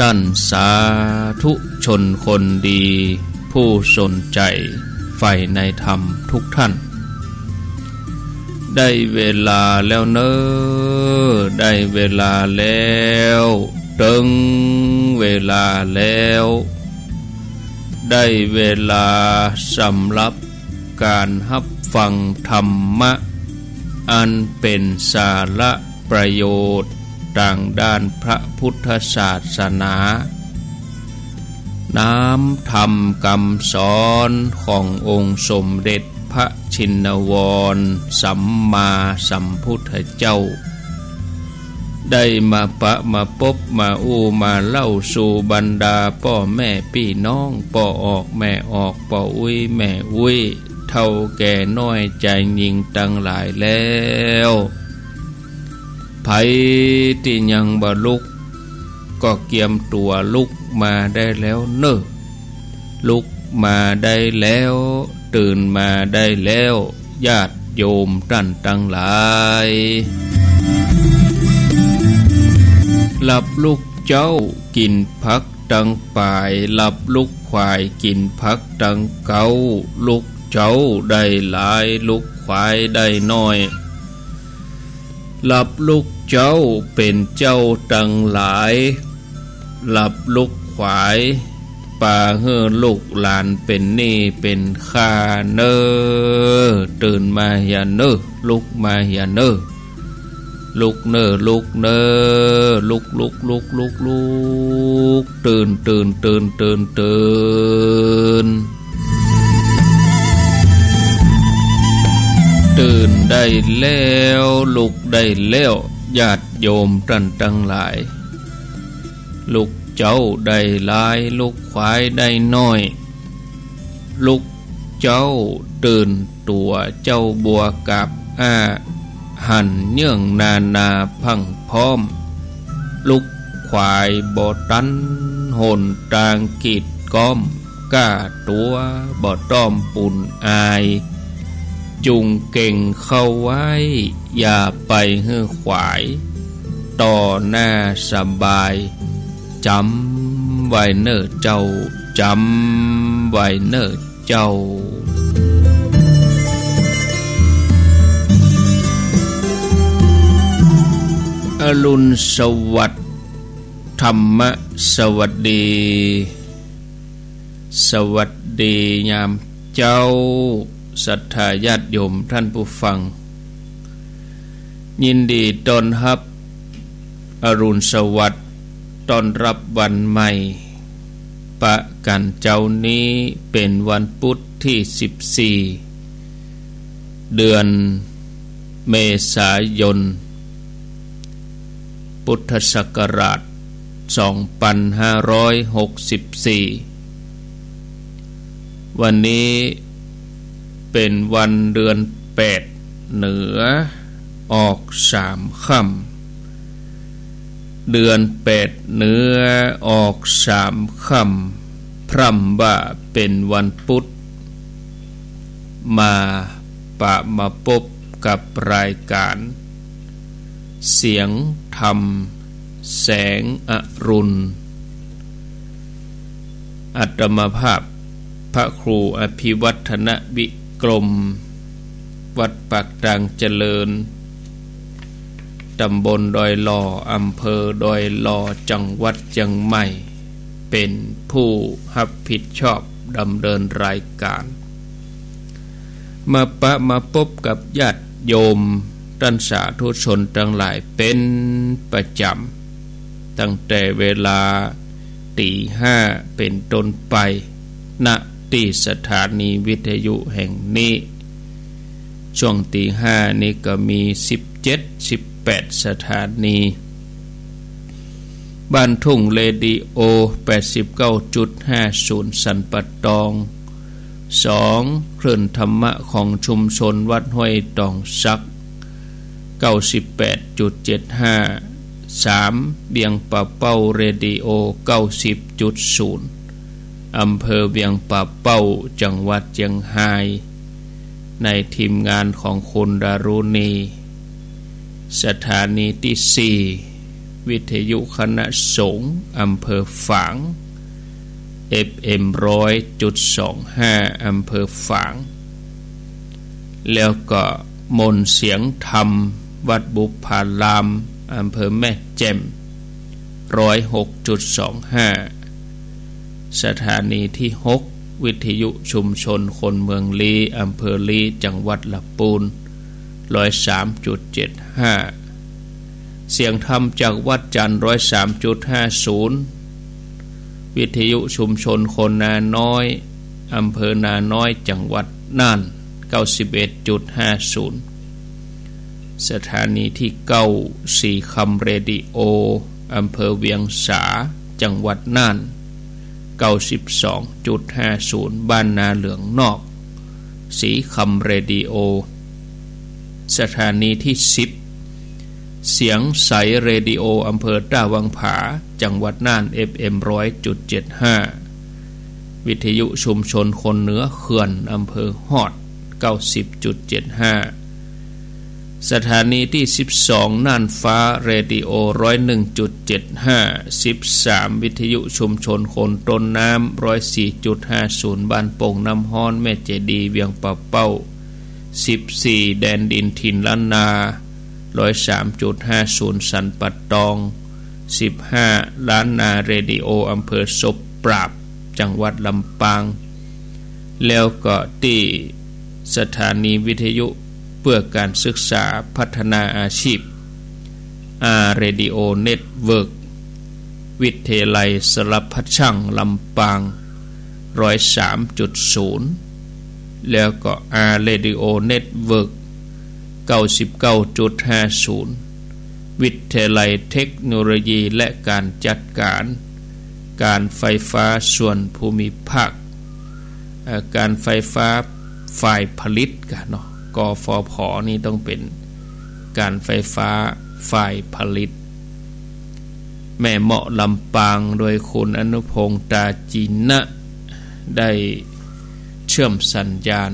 ด้านสาธุชนคนดี ผู้สนใจใฝ่ในธรรมทุกท่าน ได้เวลาแล้วเนอได้เวลาแล้วตึงเวลาแล้ว ได้เวลาสำหรับการฮับฟังธรรมะ อันเป็นสาระประโยชน์ ต่างด้านพระพุทธศาสนา น้ำธรรมคำสอนขององค์สมเด็จพระชินวร สัมมาสัมพุทธเจ้า ได้มาปะมาพบมาอูมาเล่าสู่บรรดาพ่อแม่พี่น้องพ่อออกแม่ออกพ่ออุ้ยแม่อุ้ยเท่าแก่น้อยใจยิงตั้งหลายแล้ว ไผที่ยังบลุก ก็เกียมตัวลุกมาได้แล้วเนอะลุกมาได้แล้ว ตื่นมาได้แล้ว ญาติโยมตั้นตั้งหลายหลับลูกเจ้ากินพักตังป่ายหลับลูกควายกินพักตังเกาลูกเจ้าได้หลายลูกควายได้น้อย หลับลูกเจ้าเป็นเจ้าตังหลาย หลับลูกขวายป่าเฮอลูกหลานเป็นนี่เป็นข้าเนอตื่นมาอย่าเนอลุกมาอย่าเนอลุกเนอลุกเนอลุกลุกลุกลุกลุกตื่นตื่นตื่นตื่นตื่น ตื่นได้แล้วลุกได้แล้วญาติโยมตันตั้งหลายลูกเจ้าได้ลายลูกควายได้น้อยลูกเจ้าตื่นตัวเจ้าบัวกับอาหันเนื่องนานาพังพร้อมลูกควายบอตันหนตางกีดก้อมก้าตัวบอต้อมปุ่นอาย จุงเก่งเข้าไว้ อย่าไปเฮือขวาย ต่อหน้าสบายจำไว้เนอเจ้าจำไว้เนอเจ้าอรุณสวัสดิ์ธรรมสวัสดี สวัสดียามเจ้า ศรัทธาญาติโยมท่านผู้ฟัง ยินดีต้อนรับอรุณสวัสดิ์ต้อนรับวันใหม่ ปะกันเจ้านี้เป็นวันพุธที่ 14 เดือนเมษายน พุทธศักราช 2564 วันนี้ เป็นวันเดือน8เหนือออกสามค่ำเดือนแปดเหนือออกสามคำพร่ำว่าเป็นวันพุธมาปะมาพบกับรายการ เสียงธรรม แสงอรุณ อัตมภาพพระครูอภิวัฒนวิ กรมวัดปากดังเจริญตำบลดอยหล่ออำเภอดอยหล่อจังหวัดเชียงใหม่ เป็นผู้รับผิดชอบดำเนินรายการ มาปะมาพบกับญาติโยมตันสาธุชนทั้งหลายเป็นประจำตั้งแต่เวลาตีห้าเป็นต้นไป ณ ที่สถานีวิทยุแห่งนี้ ช่วงตีห้านี้ก็มีสิบเจ็ดสิบแปดสถานี บ้านทุ่งเรดิโอ 89.50 สันปัตอง 2. คลื่นธรรมะของชุมชนวัดห้วยตองซัก 98.75 3. เบียงป่าเป้าเรดิโอ 90.0 อำเภอเบียงป่าเป้าจังหวัดเจียงไฮในทีมงานของคุณดารุณี สถานีที่สี่วิทยุคณะสงฆ์อำเภอฝาง FM ร้อยจุดสองห้าอำเภอฝาง แล้วก็มนเสียงธรรม วัดบุพารามอำเภอแม่แจ่มร้อยหกจุดสองห้า สถานีที่หกวิทยุชุมชนคนเมืองลีอำเภอลีจังหวัดละปูนร้อยสามจุดเจ็ดห้าเสียงธรรมจากวัดจันทร์ร้อยสามจุดห้าศูนย์วิทยุชุมชนคนนาน้อยอำเภอนาน้อยจังหวัดน่านเก้าสิบเอ็ดจุดห้าศูนย์สถานีที่เก้าสี่คำเรดิโออำเภอเวียงสาจังหวัดน่าน 92.50 บ้านนาเหลืองนอก สีคำเรดิโอ สถานีที่ 10 เสียงใสเรดิโออำเภอท่าวังผา จังหวัดน่าน FM 100.75 วิทยุชุมชนคนเหนือเขื่อนอำเภอฮอด 90.75 สถานีที่ 12 น่านฟ้า เรดิโอร้อยหนึ่งจุดเจ็ดห้าสิบสามวิทยุชุมชนคนต้นน้ำร้อยสี่จุดห้าศูนย์บ้านโป่งน้ำฮ้อน แม่เจดีย์เวียงป่าเป้าสิบสี่แดนดินถิ่นล้านนาร้อยสามจุดห้าศูนย์สันป่าตองสิบห้าล้านนาเรดิโออำเภอศพปราบ จังหวัดลำปาง แล้วก็ที่สถานีวิทยุ เพื่อการศึกษาพัฒนาอาชีพ R Radio Network วิทยาลัยสารพัดช่างลำปางร้อยสามจุดศูนย์แล้วก็ R Radio Network เก้าสิบเก้าจุดห้าศูนย์วิทยาลัยเทคโนโลยีและการจัดการ การไฟฟ้าส่วนภูมิภาค การไฟฟ้าฝ่ายผลิตกันเนาะ กฟผนี่ต้องเป็นการไฟฟ้าฝ่ายผลิต แม่เหมาะลำปางโดยคุณอนุพงษ์ตาจีนะ ได้เชื่อมสัญญาณ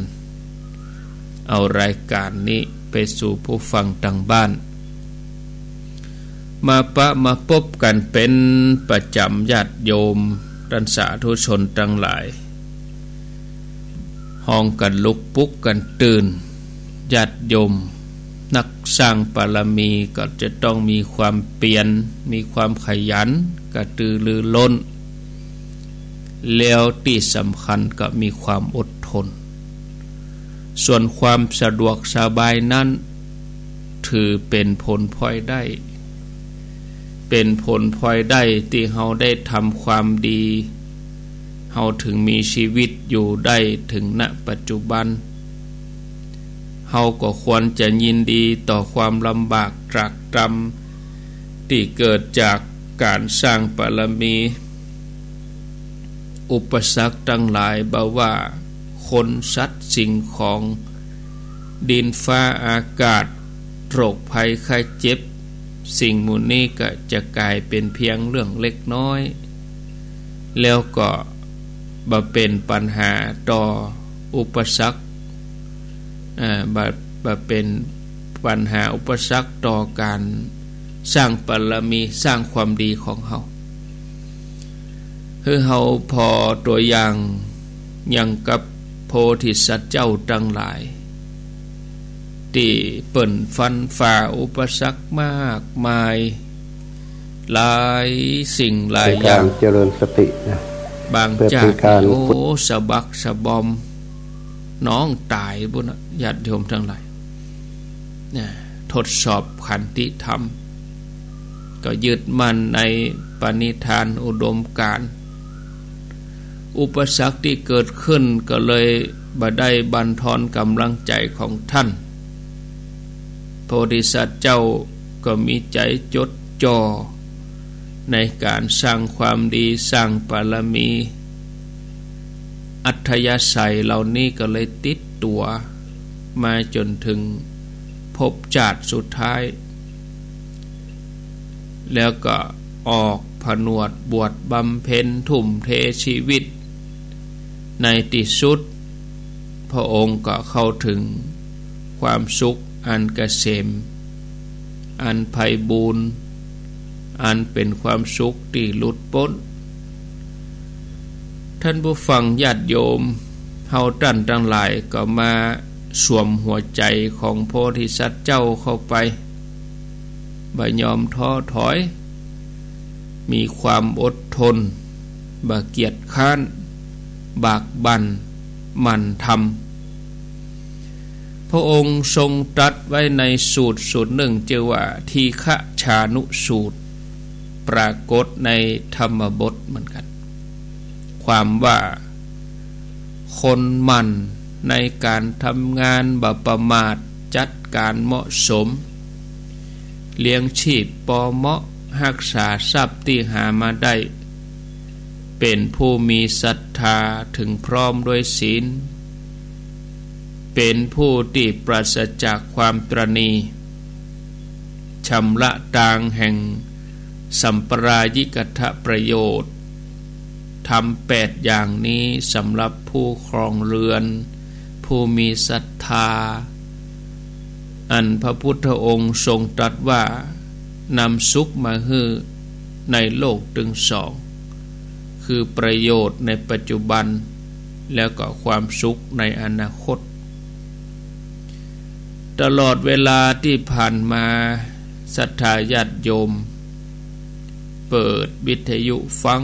เอารายการนี้ไปสู่ผู้ฟังต่างบ้าน มาปะมาพบกันเป็นประจำญาติโยมรันสาธุชนตั้งหลายห้องกันลุกปุกกันตื่น ญาติโยม นักสร้างปารมีก็จะต้องมีความเปลี่ยน มีความขยันกระตือรือร้น แล้วที่สำคัญก็มีความอดทน ส่วนความสะดวกสบายนั้น ถือเป็นผลพลอยได้ เป็นผลพลอยได้ที่เราได้ทำความดีเราถึงมีชีวิตอยู่ได้ถึงณปัจจุบัน เฮาก็ควรจะยินดีต่อความลำบากตรากตรำที่เกิดจากการสร้างปรมี อุปสรรคตั้งหลายบ่าว่า คนสัตว์สิ่งของ ดินฟ้าอากาศโรคภัยไข้เจ็บ สิ่งมูนี้ก็จะกลายเป็นเพียงเรื่องเล็กน้อย แล้วก็บ่เป็นปัญหาต่ออุปสรรค บาเป็นปัญหาอุปสรรคต่อการสร้างปรมีสร้างความดีของเฮาคือเฮาพอตัวอย่างยังกับโพธิสัตว์เจ้าตั้งหลาย ที่เปิ่นฟันฝ่าอุปสรรคมากมาย หลายสิ่งหลายอย่างเจริญสตินะบางจากโอ้สะบักสะบอม น้องตายบุญญาติโยมทั้งหลายเนี่ยทดสอบขันติธรรม ก็ยึดมั่นในปณิธานอุดมการ อุปสรรคที่เกิดขึ้นก็เลยบาได้บันทอนกำลังใจของท่าน โพธิสัตว์เจ้าก็มีใจจดจ่อในการสร้างความดีสร้างปารมี อัธยาศัยเหล่านี้ก็เลยติดตัว มาจนถึงพบจาดสุดท้าย แล้วก็ออกผนวดบวชบำเพ็ญทุ่มเทชีวิต ในที่สุด พระองค์ก็เข้าถึงความสุขอันกเกษม อันไพบูรณ์อันเป็นความสุขที่หลุดพ้น ท่านผู้ฟังญาติโยมเฮาตั้นทั้งหลายก็มาสวมหัวใจของโพธิสัตว์เจ้าเข้าไปบ่ยอมท้อถอย มีความอดทนบ่เกียจค้าน บากบันมันทำพระองค์ทรงตรัสไว้ในสูตรสูตรหนึ่งเจอว่าทีฆะชานุสูตร ปรากฏในธรรมบทเหมือนกัน ความว่า คนมันในการทำงานบประมาทจัดการเหมาะสม เลี้ยงชีพปอเมาะหักษาทรัพย์ที่หามาได้ เป็นผู้มีศรัทธาถึงพร้อมด้วยศีล เป็นผู้ที่ปราศจากความตรณีชำระตางแห่งสัมปรายิกทะประโยชน์ ทำแปดอย่างนี้สำหรับผู้ครองเรือน ผู้มีศรัทธา อันพระพุทธองค์ทรงตรัสว่านำสุขมาฮือในโลกถึงสอง คือประโยชน์ในปัจจุบัน แล้วก็ความสุขในอนาคต ตลอดเวลาที่ผ่านมาศรัทธาญาติโยม เปิดวิทยุฟัง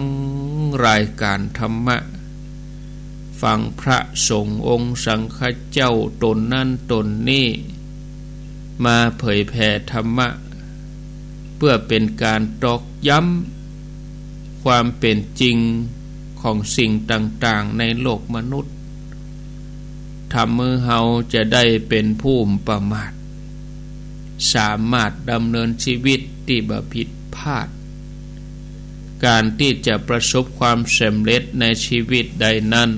รายการธรรมะ ฟังพระสงฆ์องค์สังฆเจ้าตนนั่นตนนี่ มาเผยแผ่ธรรมะ เพื่อเป็นการตอกย้ำความเป็นจริงของสิ่งต่างๆในโลกมนุษย์ทำมือเฮาจะได้เป็นผู้ประมาท สามารถดำเนินชีวิตที่บผิดพลาด การที่จะประสบความสำเร็จในชีวิตใดนั้น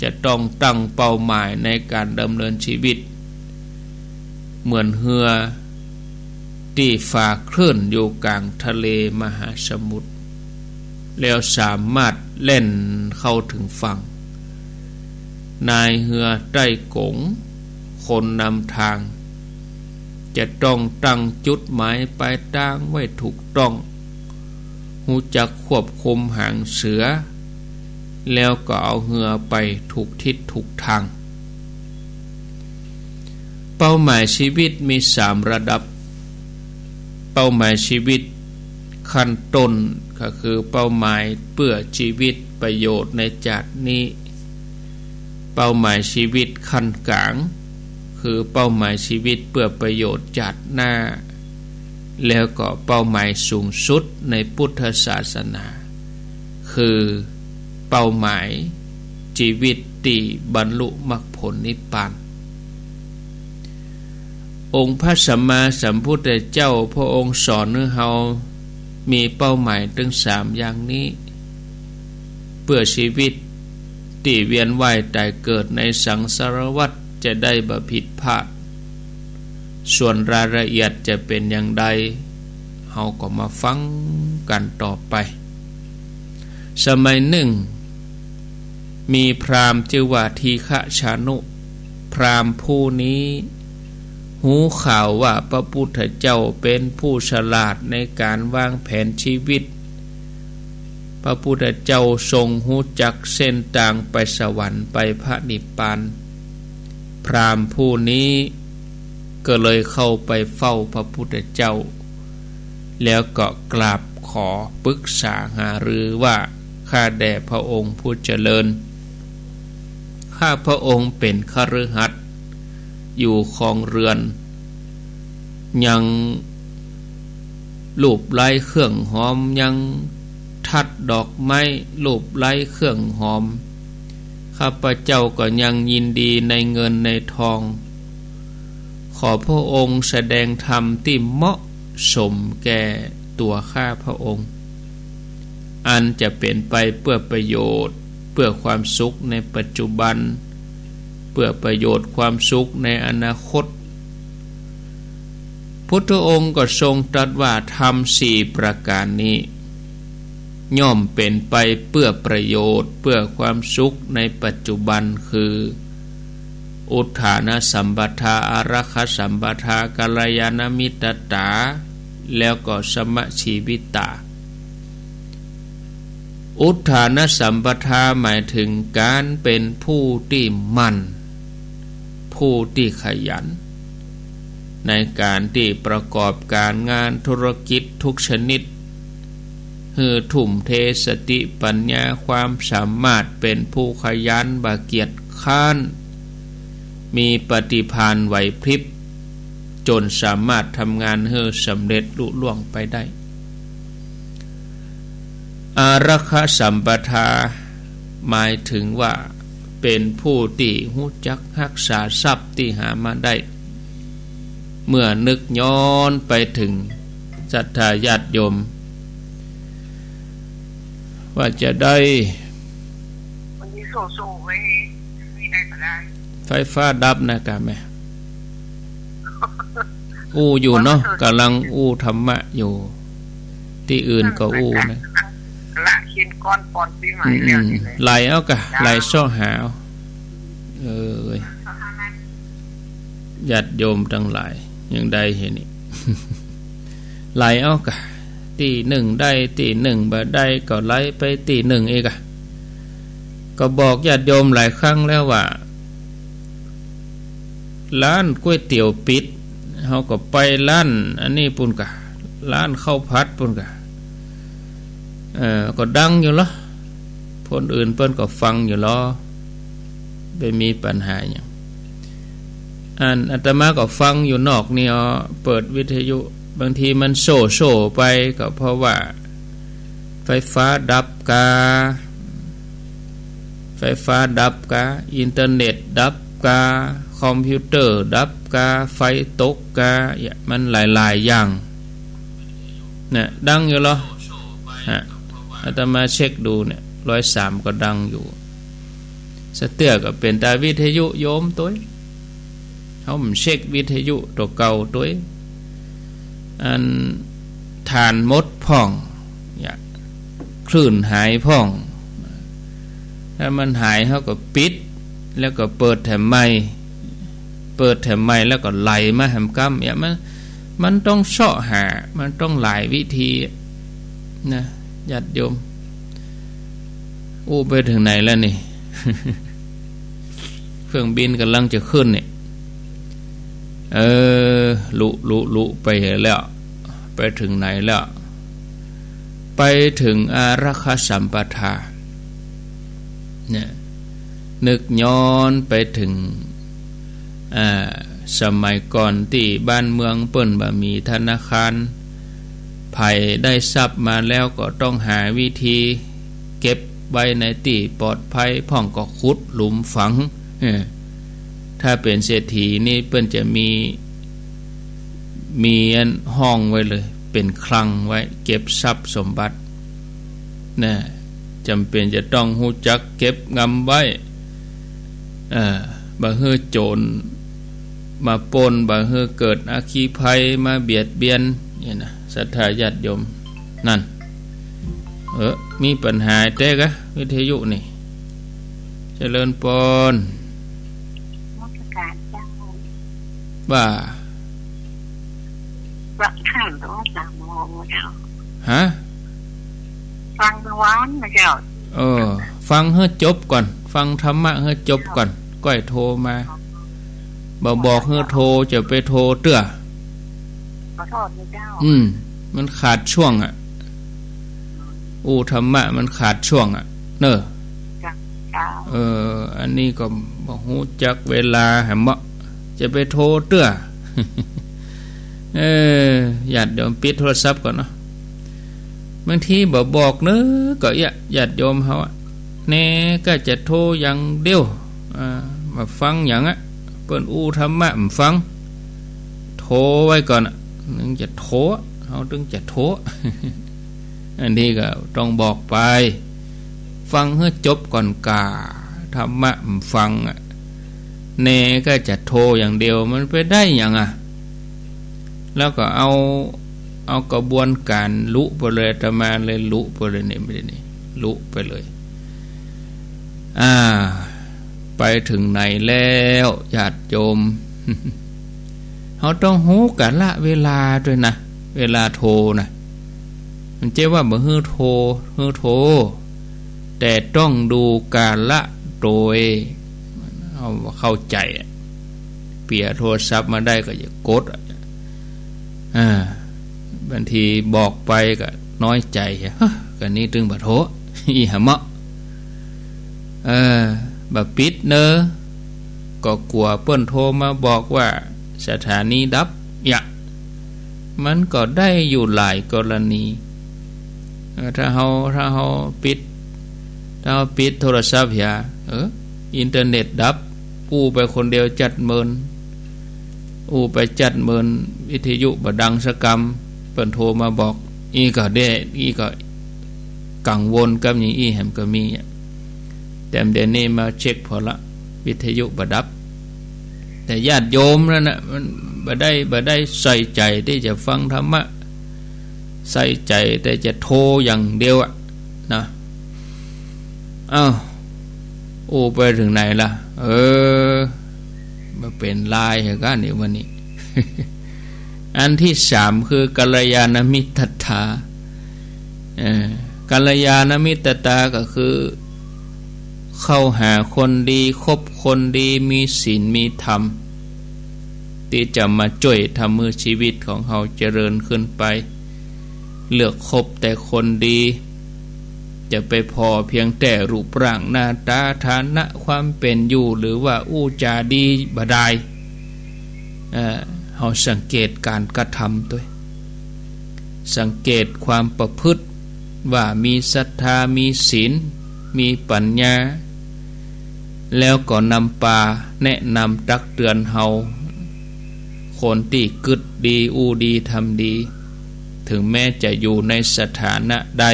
จะต้องตั้งเป้าหมายในการดำเนินชีวิต เหมือนเหือที่ฝ่าคลื่นอยู่กลางทะเลมหาสมุทรแล้วสามารถเล่นเข้าถึงฝั่ง นายเหือใต้กงคนนำทาง จะต้องตั้งจุดหมายปลายทางไว้ถูกต้อง หูจักควบคุมหางเสือ แล้วก็เอาเหือไปถูกทิศถูกทาง เป้าหมายชีวิตมีสามระดับ เป้าหมายชีวิตขั้นต้นก็คือเป้าหมายเพื่อชีวิตประโยชน์ในจัดนี้ เป้าหมายชีวิตขั้นกลาง คือเป้าหมายชีวิตเพื่อประโยชน์จัดหน้า แล้วก็เป้าหมายสูงสุดในพุทธศาสนา คือเป้าหมายชีวิตตีบรรลุมรรคผลนิพพานองค์พระสัมมาสัมพุทธเจ้าพระองค์สอนให้เฮามีเป้าหมายถึงสามอย่างนี้ เพื่อชีวิตตีเวียนว่ายตายเกิดในสังสารวัฏจะได้บผิดพลาด ส่วนรายละเอียดจะเป็นอย่างใดเฮาก็มาฟังกันต่อไป สมัยหนึ่ง มีพรามจือว่าทีฆะชานุ พรามผู้นี้ หูข่าวว่าพระพุทธเจ้าเป็นผู้ฉลาดในการวางแผนชีวิต พระพุทธเจ้าทรงหูจักเส้นต่างไปสวรรค์ไปพระนิพพาน พรามผู้นี้ ก็เลยเข้าไปเฝ้าพระพุทธเจ้า แล้วก็กราบขอปรึกษาหารือว่าข้าแด่พระองค์ผู้เจริญ ข้าพระองค์เป็นคฤหัสถ์อยู่คองเรือน ยังลูบไล่เครื่องหอมยังทัดดอกไม้ลูบไล่เครื่องหอม ข้าพเจ้าก็ยังยินดีในเงินในทอง ขอพระองค์แสดงธรรมที่เหมาะสมแก่ตัวข้าพระองค์ อันจะเป็นไปเพื่อประโยชน์ เพื่อความสุขในปัจจุบัน เพื่อประโยชน์ความสุขในอนาคต พุทธองค์ก็ทรงตรัสว่าทำสี่ประการนี้ ย่อมเป็นไปเพื่อประโยชน์ เพื่อความสุขในปัจจุบันคือ อุทานสัมปทาอารักษสัมปทากัลยาณมิตตา แล้วก็สมะชีวิตา อุทานสัมปทาหมายถึงการเป็นผู้ที่มัน ผู้ที่ขยัน ในการที่ประกอบการงานธุรกิจทุกชนิดคือทุ่มเทสติปัญญาความสามารถเป็นผู้ขยันบาเกียรติค้าน มีปฏิพานไหวพริบ จนสามารถทำงานเฮือสำเร็จลุล่วงไปได้ อารักสัมปทา หมายถึงว่าเป็นผู้ที่หูจักรักษาทรัพย์ที่หามาได้ เมื่อนึกย้อนไปถึงจัตตาญาติโยม ว่าจะได้วันนี้โซโซไว้ไม่ได้ก็ได้ ไฟฟ้าดับนะกะแม่อู้อยู่เนาะกำลังอู้ธรรมะอยู่ ที่อื่นก็อู้นะละเขียนก้อนปอนปีใหม่แล้วไหลเอากะไหลซ่อหาวเออญาติโยมทั้งหลายยังได้เห็นนี่ไหลเอากะตีหนึ่งได้ตีหนึ่งบ่ได้ก็ไล่ไปตีหนึ่งเองอะก็บอกญาติโยมหลายครั้งแล้วว่า ร้านก๋วยเตี๋ยวปิดเขาก็ไปร้านอันนี้ปุ่นกะร้านข้าวพัดปุ่นกะเออก็ดังอยู่ละคนอื่นเปิ้นก็ฟังอยู่ล้อไปมีปัญหาอย่างอันอาตมาก็ฟังอยู่นอกนี่อ๋อเปิดวิทยุบางทีมันโซ่โซ่ไปก็เพราะว่า ไฟฟ้าดับกา ไฟฟ้าดับกา อินเทอร์เน็ตดับกา คอมพิวเตอร์ ดับกา ไฟตกกา มันหลาย ๆ อย่างเนี่ยดังอยู่หรอฮะอาตมาเช็คดูเนี่ยร้อยสามก็ดังอยู่สเตือก็เป็นตาวิทยุโยมตัวเขาเช็ควิทยุตัวเก่าตัวอันฐานมดพ่องคลื่นหายพ่อง ถ้ามันหายเขาก็ปิด แล้วก็เปิดแถมใหม่ เปิดแถมใหม่แล้วก็ไหลมาแถมกั้มอย่างมันมันต้องเสาะหา มันต้องหลายวิธีนะญาติโยมอู้ไปถึงไหนแล้วนี่ เครื่องบินกำลังจะขึ้นเนี่ยเออลุลุลุไปแล้ว ไปถึงไหนแล้ว ไปถึงอารักสัมปทาเนี่ยนึกย้อนไปถึง สมัยก่อนที่บ้านเมืองเปิ้นบ่มีธนาคารไผ่ได้ทรัพย์มาแล้วก็ต้องหาวิธีเก็บไว้ในตีปลอดภัยพ่องก็ขุดหลุมฝัง ถ้าเป็นเศรษฐีนี่เปิ้นจะมีมีอันห้องไว้เลย เป็นคลังไว้ เก็บทรัพย์สมบัตินะจำเป็นจะต้องหูจักเก็บงำไว้อ่าบางเฮือโจร มาปนบางเฮือเกิดอาคีภัยมาเบียดเบียนนี่นะศรัทธาญาติโยมนั่น เออมีปัญหาเต้กะวิทยุนี่ เจริญปนว่าฟังข้างตัวสามโมงเจ้าฮะฟังวานนะเจ้าเออ ฟังเฮ้จบก่อน ฟังธรรมะเฮ้จบก่อนก้อยโทรมา บอกบอกเฮ้โทรจะไปโทรเตื้อขอโทษเจ้า อืม มันขาดช่วงอะอูธรรมะ มันขาดช่วงอะ เนอเออ อันนี้ก็บอกหูจักเวลาแหมะจะไปโทรเตื้อเออหยาดโยมปิดโทรศัพท์ก่อนเนาะบางทีบอกบอกเนอะก็อยหยาดโยมเขาแน่ก็จะโทรอย่างเดียวมาฟังอย่างอะ เปิ้นอู้ธรรมะมาฟัง โทรไว้ก่อนนึงจะโทรเขาถึงจะโทรอันนี้ก็ต้องบอกไป ฟังให้จบก่อนกาธรรมะฟังอะเนก็จะโทรอย่างเดียวมันไปได้อย่างอะ แล้วก็เอาเอากระบวนการลุไปเลยตมาเลยลุไปเลยเนี่ยไม่ได้นี่ลุไปเลย อ่า ไปถึงไหนแล้วญาติโยมเขาต้องหูกันละเวลาด้วยนะ เวลาโทรนะมันเจ้ว่าบ่ฮือโทรฮือโทรแต่ต้องดูกาละโดยเอาเข้าใจ เปียโทรศัพท์มาได้ก็อย่ากดอ่าบางทีบอกไปก็น้อยใจฮะกันนี้ตึงบัโทอีหะมะเออ บะปิดเนอก็กลัวเปิ้นโทรมาบอกว่า สถานีดับอย่ามันก็ได้อยู่หลายกรณี ถ้าเฮาถ้าเฮาปิด ถ้าเฮาปิดโทรศัพท์อย่าเอออินเทอร์เน็ตดับอู้ไปคนเดียวจัดเมินอู้ไปจัดเมินวิทยุบดังสกรรม เปิ้นโทรมาบอก อีก็เด้อีก็กังวลกับอย่างอีแหมก็มี แต่เดี๋ยวนี้มาเช็คพอละ วิทยุบดับ แต่ญาติโยมนั่นนะมันบ่ได้บ่ได้ใส่ใจที่จะฟังธรรมะใส่ใจแต่จะโทรอย่างเดียวอะนะอ้าวโอ้ไปถึงไหนล่ะ เออมาเป็นลายเหรอกันนี่วันนี้ อันที่สามคือกัลยาณมิตรตากัลยาณมิตรตาก็คือ เข้าหาคนดีคบคนดีมีศีลมีธรรม ที่จะมาจ่วยทำมือชีวิตของเขาเจริญขึ้นไป เลือกคบแต่คนดี จะไปพอเพียงแต่รูปร่างหน้าตาฐานะความเป็นอยู่หรือว่าอู้จาดีบดายเขาสังเกตการกระทำด้วย สังเกตความประพฤติว่ามีศรัทธามีศีลมีปัญญา แล้วก็นำปาแนะนำตักเตือนเฮาคนที่กึดดีอูดีทำดี ถึงแม้จะอยู่ในสถานะใด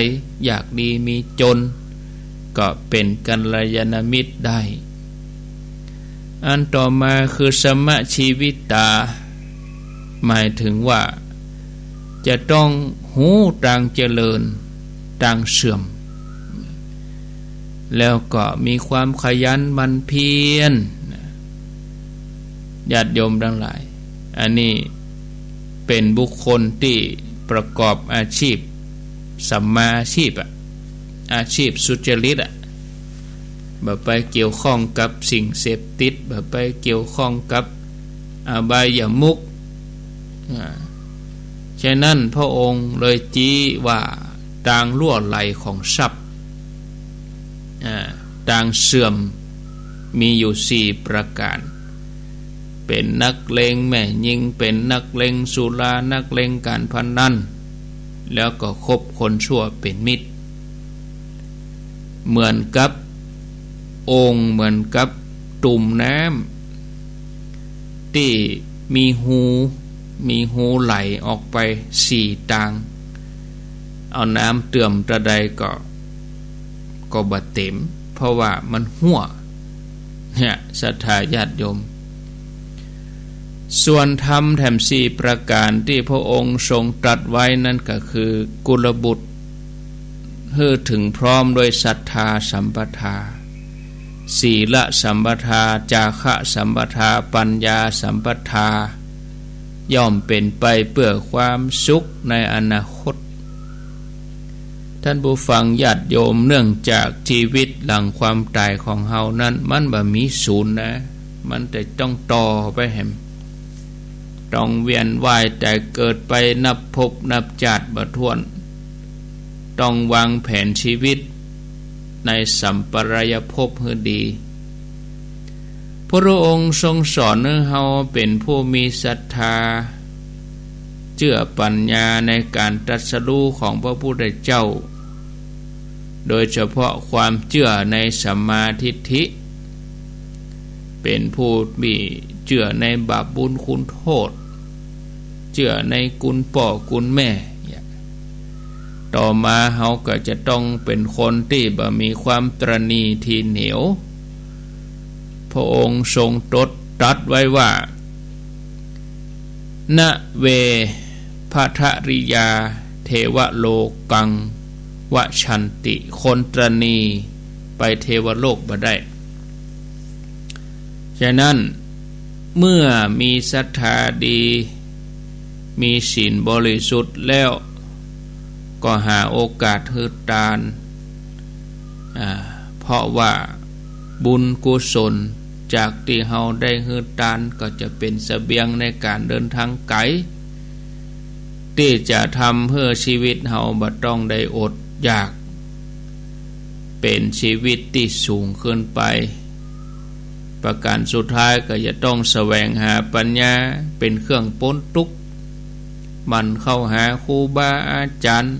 อยากดีมีจน ก็เป็นกัลยาณมิตรได้ อันต่อมาคือสมะชีวิตตาหมายถึงว่า จะต้องหูต่างเจริญ ต่างเสื่อม แล้วก็มีความขยันมันเพียรญาติโยมทั้งหลาย อันนี้เป็นบุคคลที่ประกอบอาชีพสัมมาอาชีพอะอาชีพสุจริตอะแบบไปเกี่ยวข้องกับสิ่งเสพติดแบบไปเกี่ยวข้องกับอาบายามุกฉะนั้นพระองค์เลยจี้ว่าต่างล่วไหลของทรัพย์ ต่างเสื่อมมีอยู่สี่ประการ เป็นนักเลงแม่ยิงเป็นนักเลงสุรานักเลงการพนนันแล้วก็คบคนชั่วเป็นมิตร เหมือนกับองค์เหมือนกับตุ่มน้ำที่มีหูมีหูไหลออกไปสี่ตางเอาน้ำเตื่มตะใดก็ ก็บาเต็ม เพราะว่ามันหัวเนี่ยศรัทธาญาติโยม ส่วนธรรมแถมสี่ประการที่พระองค์ทรงตรัสไว้นั่นก็คือกุลบุตรเพื่อถึงพร้อมด้วยศรัทธาสัมปทา ศีละสัมปทา จาคะสัมปทา ปัญญาสัมปทา ย่อมเป็นไปเพื่อความสุขในอนาคต ท่านผู้ฟังญาติโยมเนื่องจากชีวิตหลังความตายของเฮานั้น มันบ่มีศูนย์นะ มันแต่ต้องต่อไปแหมต้องเวียนว่ายแต่เกิดไปนับพบนับจัดบทวน ต้องวางแผนชีวิต ในสัมปรายภพให้ดี พระองค์ทรงสอนให้เฮาเป็นผู้มีศรัทธาเชื่อปัญญาในการตรัสรู้ของพระพุทธเจ้า โดยเฉพาะความเชื่อในสัมมาทิฏฐิ เป็นผู้มีเชื่อในบาปบุญคุณโทษ เชื่อในกุลพ่อกุลแม่ ต่อมาเขาก็จะต้องเป็นคนที่บ่มีความตรณีทีเหนียว พระองค์ทรงตดตัดไว้ว่าณเวพัทริยาเทวโลกัง วชันติ คนตรณีไปเทวโลกบ่ได้ ฉะนั้นเมื่อมีศรัทธาดี มีศีลบริสุทธิ์แล้วก็หาโอกาสฮืดตานเพราะว่าบุญกุศลจากที่เฮาได้ฮืดตานก็จะเป็นสเสบียงในการเดินทางไกลที่จะทำเพื่อชีวิตเฮาบ่ต้องได้อด อยากเป็นชีวิตที่สูงขึ้นไป ประการสุดท้ายก็จะต้องแสวงหาปัญญาเป็นเครื่องป้นทุกข์มันเข้าหาครูบาอาจารย์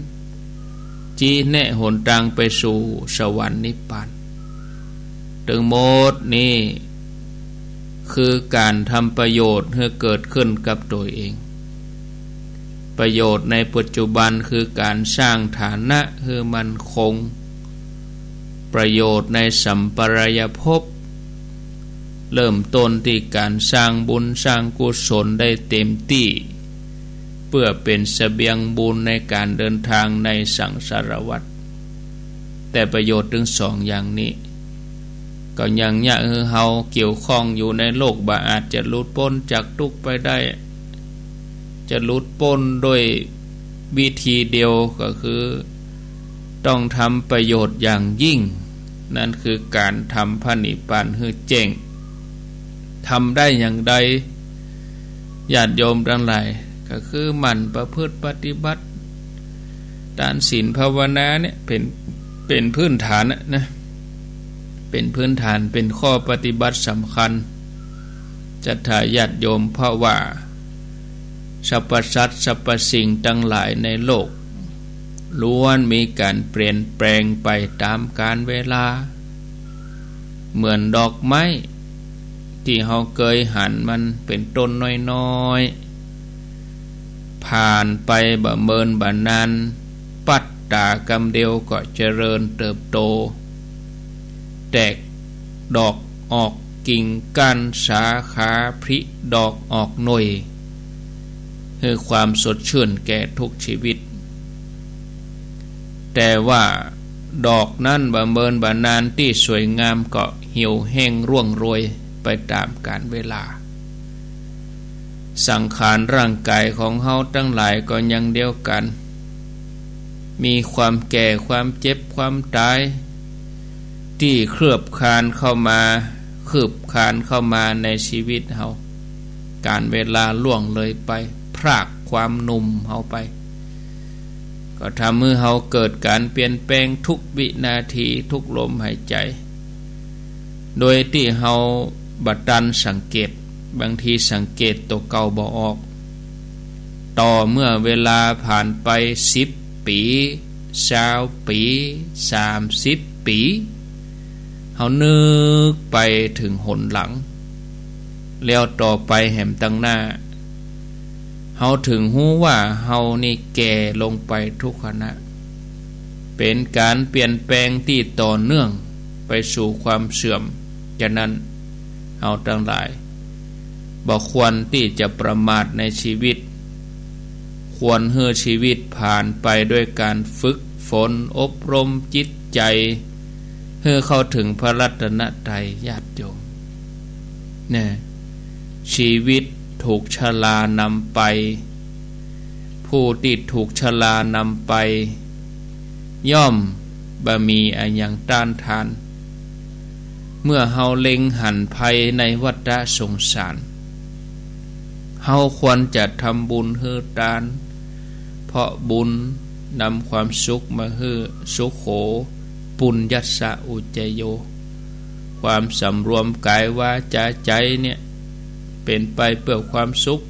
จีแนะหนทางไปสู่สวรรค์นิพพานถึงหมดนี่คือการทำประโยชน์ให้เกิดขึ้นกับตัวเอง ประโยชน์ในปัจจุบันคือการสร้างฐานะคือมันคง ประโยชน์ในสัมปรายภพ เริ่มต้นที่การสร้างบุญสร้างกุศลได้เต็มที่ เพื่อเป็นสเสบียงบุญในการเดินทางในสังสารวัฏแต่ประโยชน์ถึงสองอย่างนี้ ก็ยังยะคือเฮาเกี่ยวข้องอยู่ในโลกบาอาจจะลุดพ้นจากทุกไปได้ จะลุดพ้นโดยวิธีเดียวก็คือต้องทำประโยชน์อย่างยิ่ง นั่นคือการทำพระนิพพานให้เจ๋งทำได้อย่างใดญาติโยมทั้งหลายก็คือมันประพฤติปฏิบัติดานศีลภาวนาเนี่ยเป็นเป็นพื้นฐานนะเป็นพื้นฐานเป็นข้อปฏิบัติสำคัญจะถ่ายญาติโยมเพราะว่า สรรพสัตว์สรรพสิ่งทั้งหลายในโลก ล้วนมีการเปลี่ยนแปลงไปตามกาลเวลา เหมือนดอกไม้ ที่เฮาเคยหันมันเป็นต้นน้อยๆ ผ่านไปบะเมินบะนานปัดตากำเดียวก็เจริญเติบโต แตกดอกออกกิ่งก้านสาขาพริดอกออกหน่วย คือความสดชื่นแก่ทุกชีวิต แต่ว่าดอกนั้นบำเมินบานานที่สวยงามก็เหี่ยวแห้งร่วงโรยไปตามกาลเวลา สังขารร่างกายของเฮาทั้งหลายก็ยังเดียวกัน มีความแก่ความเจ็บความตาย ที่เคลือบคานเข้ามาคืบคานเข้ามาในชีวิตเฮาการเวลาล่วงเลยไป รากความหนุ่มเฮาไป ก็ทำมือเฮาเกิดการเปลี่ยนแปลงทุกวินาทีทุกลมหายใจ โดยที่เฮาบัดดันสังเกตบางทีสังเกตตัวเก่าบอออก ต่อเมื่อเวลาผ่านไปสิบปีสาวปีสามสิบปีเฮานึกไปถึงหนหลัง แล้วต่อไปแหมตั้งหน้า เฮาถึงหู้ว่าเฮานี่แก่ลงไปทุกขณะ เป็นการเปลี่ยนแปลงที่ต่อเนื่องไปสู่ความเสื่อมฉะนั้นเฮาทั้งหลายบอกควรที่จะประมาทในชีวิต ควรเฮือชีวิตผ่านไปด้วยการฝึกฝนอบรมจิตใจเพื่อเข้าถึงพระรัตนตรัยญาติโยมเนี่ยชีวิต ถูกชลานำไป ผู้ติดถูกชลานำไป ย่อมบะมีอันยังต้านทาน เมื่อเฮาเล็งหันภัยในวัฏสงสารเฮาควรจะทำบุญเฮือตาน เพราะบุญนำความสุขมาเฮือสุขโข ปุญญสะอุจโย ความสำรวมกายวาจาใจเนี่ย เป็นไปเพื่อความสุข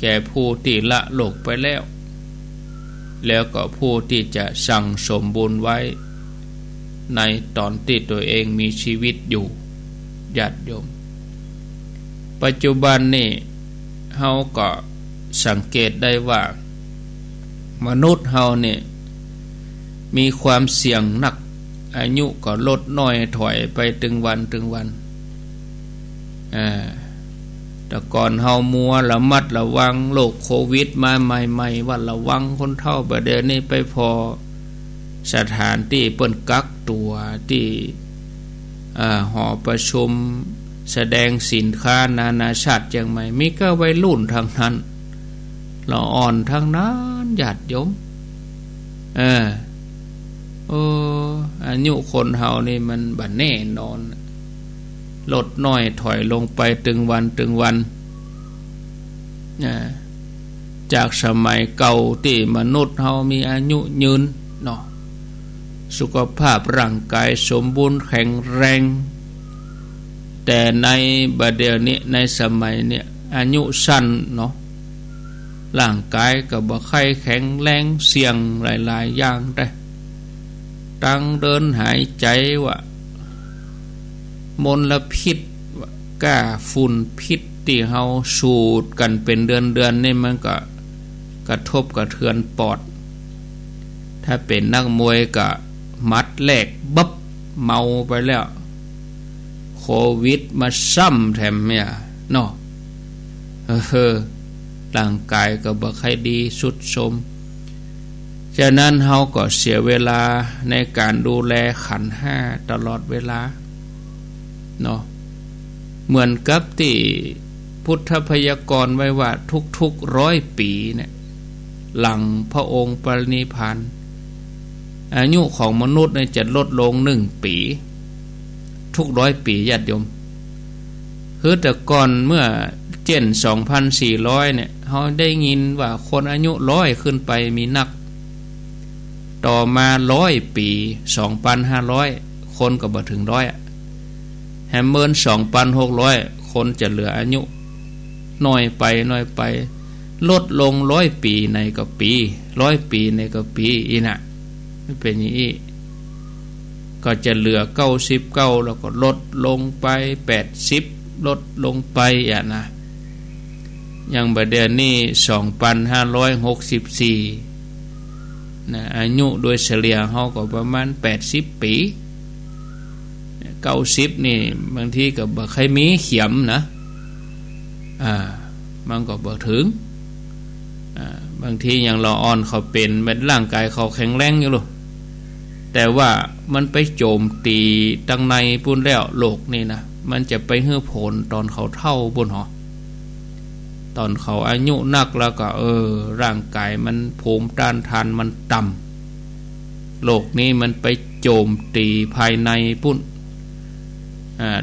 แก่ผู้ที่ละโลกไปแล้ว แล้วก็ผู้ที่จะสั่งสมบูรณ์ไว้ ในตอนที่ตัวเองมีชีวิตอยู่ญาติโยม ปัจจุบันนี่เฮาก็สังเกตได้ว่า มนุษย์เฮาเนี่ยมีความเสี่ยงหนัก อายุก็ลดน้อยถอยไปตึงวันตึงวันอ่า แต่ก่อนเฮามัวระมัดระวังโรคโควิดมาใหม่ๆว่าระวังคนเท่าประเดี๋ยวนี้ไปพอสถานที่เปิ้นกักตัวที่หอประชุมแสดงสินค้านานาชาติอย่างไรมีก็ไว้รุ่นทางนั้นละอ่อนทั้งนั้นหยาดยมเออโอ้อายุคนเฮานี่มันบันแน่นอน ลดน้อยถอยลงไปตึงวันตึงวันจากสมัยเก่าที่มนุษย์เฮามีอายุยืนเนาะสุขภาพร่างกายสมบูรณ์แข็งแรง แต่ในบัดเดี๋ยวนี้ในสมัยเนี่ยอายุสั้นเนาะร่างกายก็บ่ค่อยแข็งแรงเสี่ยงหลาย ๆ อย่างได้ตั้งเดินหายใจว่า มลพิษก้าฝุ่นพิษที่เฮาสูดกันเป็นเดือนเดือนนี่มันก็กระทบกระเทือนปอด ถ้าเป็นนักมวยก็มัดแหลกบับเมาไปแล้ว โควิดมาซ้ำแถมเนี่ยเนาะเออร่างกายก็บ่ค่อยดีสุดสมฉะนั้นเฮาก็เสียเวลาในการดูแลขันห้าตลอดเวลา เนาะเหมือนกับที่พุทธพยากรณ์ไว้ว่าทุกๆร้อยปีเนี่ยหลังพระองค์ปรินิพานอายุของมนุษย์เนี่ยจะลดลงหนึ่งปี ทุกร้อยปีญาติโยมคือแต่ก่อนเมื่อเจนสองพันสี่ร้อยเนี่ยเขาได้ยินว่าคนอายุร้อยขึ้นไปมีนัก ต่อมาร้อยปีสองพันห้าร้อยคนก็บ่ถึงร้อยอะ แฮมเมินสองพันหกร้อยคนจะเหลืออายุน้อยไปน้อยไป ลดลงร้อยปีในก็ปีร้อยปีในก็ปีอีน่ะเป็นอย่างนี้ก็จะเหลือเก้าสิบเก้าแล้วก็ลดลงไปแปดสิบลดลงไปอะนะอย่างบดเดือนนี้สองพันห้าร้อยหกสิบสี่นะอายุโดยเฉลี่ยเขาก็ประมาณแปดสิบปี เก้าสิบนี่ บางทีก็บ่ใครมีเขียมนะอ่ามันก็บ่ถึงอ่าบางทีอย่างเราอ่อนเขาเป็นเป็นร่างกายเขาแข็งแรงอยู่หรอแต่ว่ามันไปโจมตีตั้งในปุ่นแล้วโลกนี่นะมันจะไปเฮือผลตอนเขาเท่าบนหอตอนเขาอายุนักแล้วก็เออ ร่างกายมันภูมิต้านทานมันต่ำโลกนี้มันไปโจมตีภายในปุ่น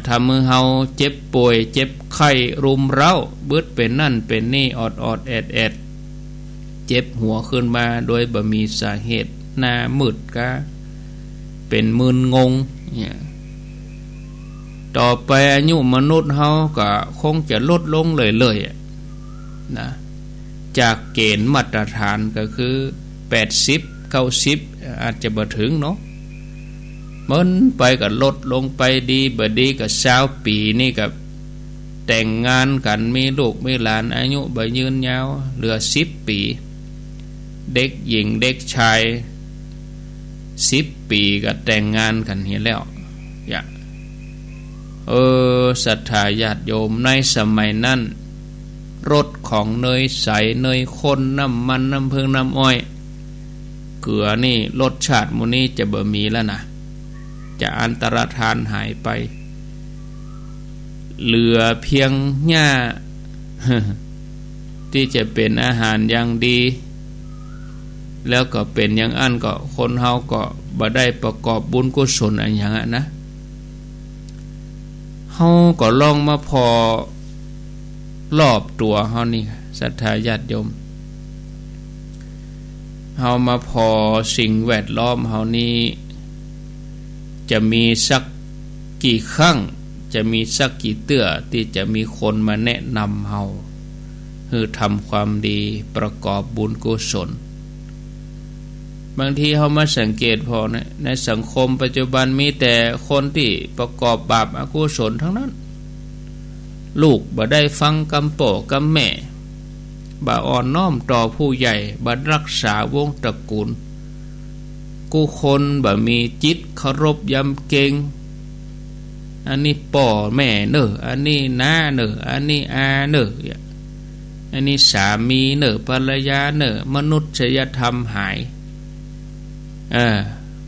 ถ้ามือเฮาเจ็บป่วย เจ็บไข้รุมเร้าเบิดเป็นนั่นเป็นนี่อดอดแอดแอดเจ็บหัวขึ้นมาโดยบ่มีสาเหตุหน้ามืดก็เป็นมืนงงเนี่ยต่อไปอายุมนุษย์เฮาก็คงจะลดลงเลยๆนะจากเกณฑ์มาตรฐานก็คือ 80 90 อาจจะบ่ถึงเนาะ มันไปก็ลดลงไปดีบดีกับเช้าปีนี่กับแต่งงานกันมีลูกมีหลานอายุบยืนยาวเหลือสิบปี เด็กหญิงเด็กชายสิบปีก็แต่งงานกันเห็นแล้วอย่าเออศรัทธาญาติโยมในสมัยนั้นรถของเนยใสเนยข้นน้ำมันน้ำเพิงน้ำอ้อย เกลือนี่รสชาติมูนี่จะเบ่มีแล้วนะ จะอันตรธานหายไป เหลือเพียงหญ้าที่จะเป็นอาหารอย่างดี แล้วก็เป็นอย่างอันก็คนเฮาก็บ่ได้ประกอบบุญกุศลอันอย่างนั้นนะเฮาก็ลองมาพอรอบตัวเฮานี่ศรัทธาญาติโยมเฮามาพอสิ่งแวดล้อมเฮานี้ จะมีสักกี่ครั้งจะมีสักกี่เตื้อที่จะมีคนมาแนะนำเฮาคือทำความดีประกอบบุญกุศล บางทีเขามาสังเกตพอในในสังคมปัจจุบันมีแต่คนที่ประกอบบาปอกุศลทั้งนั้น ลูกบ่ได้ฟังกำโปกำแม่บ่อ่อนน้อมต่อผู้ใหญ่บ่รักษาวงตระกูล กูคนแบบมีจิตเคารพยำเกงอันนี้ป่อแม่เนออันนี้น้าเนออันนี้อาเนออันนี้สามีเนอภรรยาเนอมนุษยธรรมหายเออ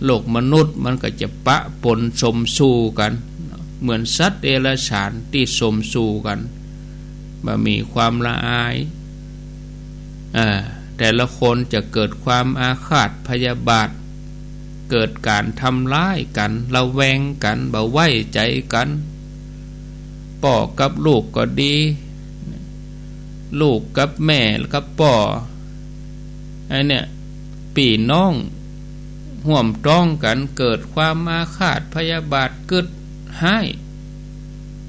โลกมนุษย์มันก็จะปะปนสมสู่กัน เหมือนสัตว์เอรฉานที่สมสู่กันบ่มีความละอายอ่าแต่ละคนจะเกิดความอาฆาตพยาบาท เกิดการทำร้ายกันระแวงกันเบาไว้ใจกันป่อกับลูกก็ดี ลูกกับแม่กับป่อไอเนี่ยปีน้องห่วมต้องกันเกิดความอาฆาตพยาบาทเกิดให้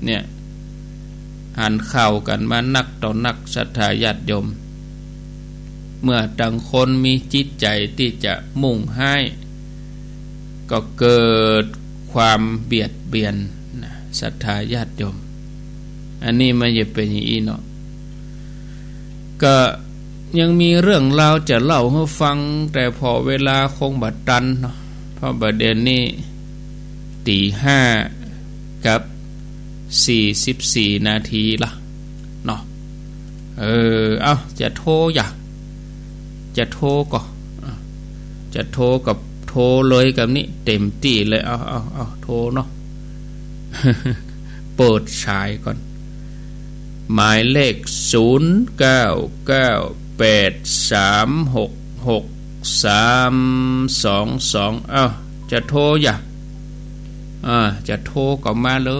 เนี่ยหันข่าวกันมานักต่อนักศรัทธาญาติโยม เมื่อต่างคนมีจิตใจที่จะมุ่งให้ ก็เกิดความเบียดเบียนศรัทธาญาติโยม อันนี้มันจะเป็นอย่างนี้เนาะก็ยังมีเรื่องราวจะเล่าให้ฟัง แต่พอเวลาคงบัดตันเนาะเพราะบัดเดนนี้ตีห้ากับสี่สิบสี่นาทีละเนาะเออเอาจะโทรอย่าจะโทรก็จะโทรกับ โทรเลยกับนี้ เต็มตีเลยเอาเอาเอาโทรเนาะเปิดฉายก่อน หมายเลขศูนย์เก้าเก้าแปดสามหกหกสามสองสองเอาจะโทรอย่าอ่าจะโทรก็มาเล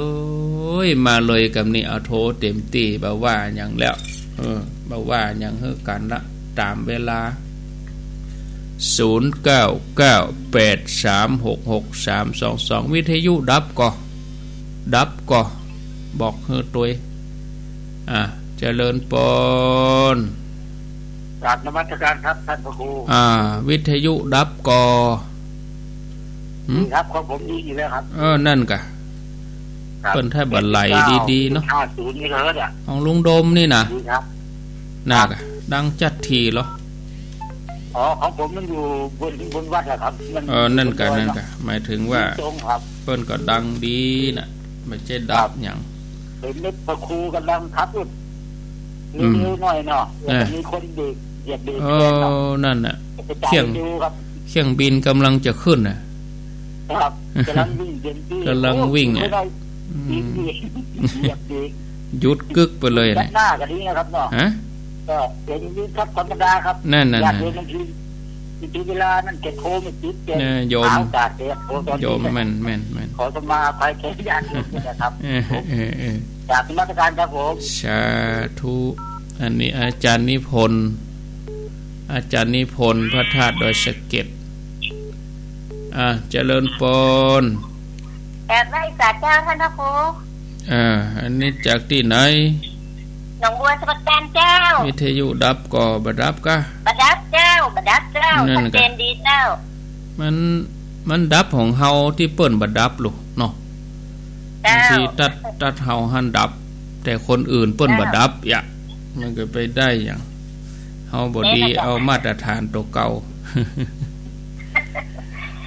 ย มาเลยกับนี่เอาโทรเต็มตีบ่าว่าอย่างแล้ว เออบ่าว่าอย่างเฮือกันละตามเวลา ศูนย์เก้าเก้าแปดสามหกหกสามสองสองวิทยุดับก็ดับก็บอกเฮือตัวอ่าเจริญปนกราบนมัสการครับท่านพระครูอ่า วิทยุดับกอดีครับของผมดีอยู่แล้วครับ เออ นั่นกะครับเปิ้นถ้าบันไหลดีๆเนาะห้าศูนย์นี่เฮิร์ตอะของลุงโดมนี่นะดีครับน่ากะดังจัดทีเหรอ อ๋อของผมมันอยู่บนบนวัดแหละครับมัเออนั่นกะนั่นกะหมายถึงว่าตรงครับเปิ้นก็ดังดีน่ะไม่ใช่ดับอย่างเห็นนึกพระครูกำลังทับอยู่อืมนิ้วๆหน่อยเนาะเออมีคนเด็กเหยียบเด็กโอ้แทนเนาะนั่นน่ะกระจาเที่ยงดูครับเครื่องบินกำลังจะขึ้นน่ะครับกำลังวิ่งเต็มที่กำลังวิ่งอะไม่ได้อืวิ่งมดีเหยียบเด็กหยุดกึกไปเลยด้าน่ะนหน้ากันนี้นะครับเนาะฮะ ก็เดี๋ยวนี้ครับธรรมดาครับนั่นน่ะอยากน่ะเรียนบางทีบางทีเวลานั่นแกโทรไม่ติดแกเนี่ยโยมหาโอกาสเสียโทรตอนโยนี้มแม่นแม่นแม่นขอสมาภัยแค่ญาติโยมนี่นะครับเออเออเออจากมาตรการครับผมสาธุอันนี้อาจารย์นิพนธ์อาจารย์นิพนธ์พระธาตุดอยสะเก็ดอ่าเจริญปนแอบไล่สาเจ้าท่านพระครูอ่าอันนี้จากที่ไหน หนองบัวสมุทรปราการเจ้า วิทยุดับก่อบดับกะบดับเจ้าบดับเจ้านั่ชันดก็เจนดีเจ้า มันมันดับของเฮาที่เปิ้นบดับลูกเนาะบาเจ้างทีตัดตัดเฮาหันดับ แต่คนอื่นเปิ้นบดับอย่ามันก็ไปได้อย่างเฮาบดีเอามาตรฐานตัวเก่า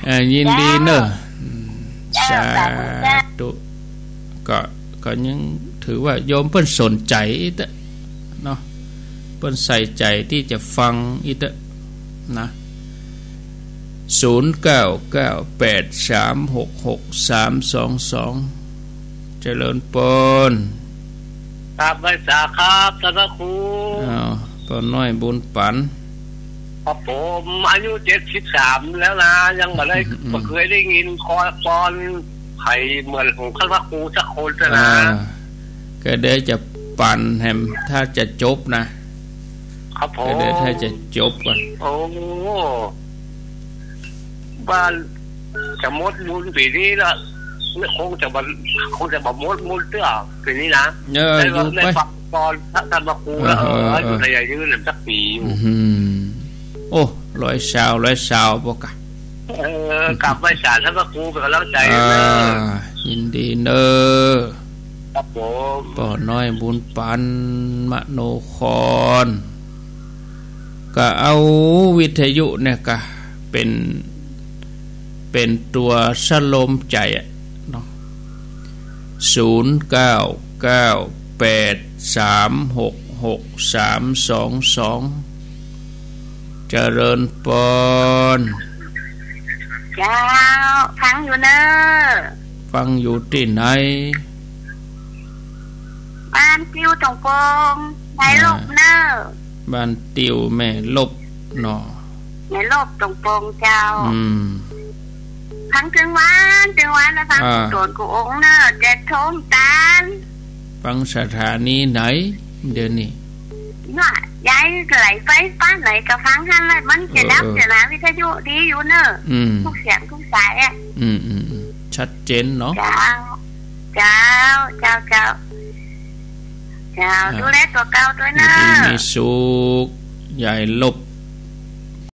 เอ่อยินดีเนอะเจ้าสาสาธุเจ้าธุก็ก็ยัง ถือว่าโยมเปิ้นสนใจอีตะเนาะเปิ้นใส่ใจที่จะฟังอีตะนะศูนย์เก้าเก้าแปดสามหกหกสามสองสองเจริญปนครับไว้สาครับท่านพระครูอ้าวปนน้อยบุญปันครับผมอายุเจ็ดสิบสามแล้วนะ ยังไม่ได้อืมไม่เคยได้ยินคอยปอนไข่เหมือนของท่านพระครูสักคนเลยอ่านะ ก็เดี๋ยวจะปั่นแฮมถ้าจะจบนะ ครับผก็มเดี๋ยวถ้าจะจบก่อนโอ้บ้านจะมดมูลปีนี้ละไม่คงจะบันคงจะบัมดมูลเตื้อปีนี้นะเออได้อยู่ได้ไปฟังตอนท่านพระครูแล้วเอเออเออออยู่ในใหญ่ยืนสักปีอยู่อื้อหือโอ้ร้อยชาวร้อยชาวปกะเออกลับไปศาลท่านพระครูเป็นกำลังใจอ่าเลยยินดีเนอ ครับผมป่อน้อยบุญปันมโนครก็เอาวิทยุเนี่ยก็เป็นเป็นตัวสลมใจอะเนาะศูนย์เก้าเก้าแปดสามหกหกสามสองสองเจริญปนเจ้า ฟังอยู่เนอะฟังอยู่ที่ไหน บ้านซิวตรงโปงในลูกเนอะบ้านติวแม่ลบเนาะในโลบตรงโปรงเจ้า อืมพังถึงวันถึงวันแล้วพังอ่าโดนกูองค์เนอะเจ็ดทมตาลฟังสถานีไหน เดี๋ยวนี้น่ะยายไหลไฟฟ้าไหลกระฟังหันเลยมันจะดับเออจะนะวิทยุดีอยู่เนอะอืมทุกเสียงทุกสายอะอืมอืมอืมชัดเจนเนาะเจ้า เจ้า เจ้าเจ้าเจ้าอ่า ดูแลตัวเก่าด้วยมีเนอะดีมีสุขยายลบ